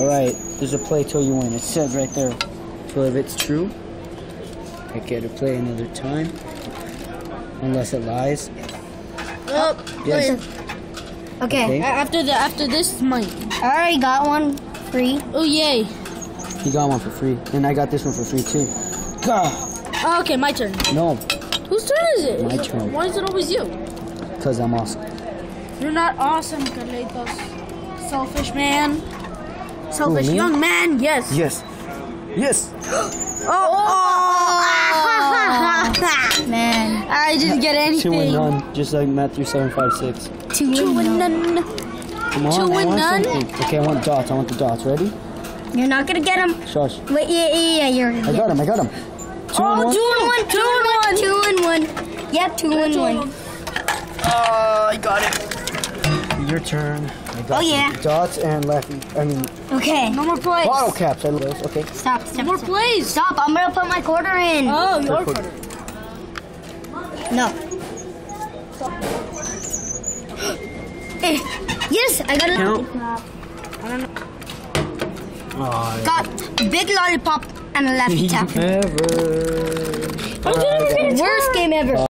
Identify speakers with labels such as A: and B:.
A: All right, there's a play till you win. It says right there. So if it's true, I get to play another time. Unless it lies.
B: Oh,
A: Yes.
C: Okay.
A: Okay.
B: After the after this is mine.
C: I already got one free.
B: Oh yay.
A: He got one for free, and I got this one for free too. God,
B: Oh, okay, my turn.
A: no,
B: Whose turn is it?
A: My
B: Is it-
A: turn.
B: Why is it always you?
A: cause I'm awesome.
B: You're not awesome, Carlitos. Selfish man. Selfish
A: me?
B: young man. Yes.
A: Yes, yes.
C: Oh man.
B: I didn't get anything.
A: Two and none, just like Matthew seven five six.
C: Two,
B: Two
C: and
B: and
C: none.
B: none.
A: Come on,
B: Two
A: I
B: and
A: want
B: none?
A: something. Okay, I want dots. I want the dots. Ready?
C: You're not gonna get them.
A: Shush.
C: Wait, yeah, yeah, yeah. You're gonna
A: I
C: get
A: got him. I got him. Two
B: Oh,
A: and one.
B: two and one. Two and one.
C: Two and one. Yep, two and one.
A: Oh, I got it. Your turn. I got
C: Oh, yeah.
A: dots and lefty. I mean,
C: Okay.
B: No more plays.
A: bottle caps. I love those. Okay.
C: Stop,
B: No
C: stop,
B: more
C: stop.
B: plays.
C: Stop, I'm gonna put my quarter in.
B: Oh, your
A: Put-
B: quarter.
C: No. Eh, yes, I got a
A: Count.
B: I.
A: Oh,
C: Got big lollipop and a laffy tap.
A: Ever.
B: I didn't even get a
C: Worst game ever.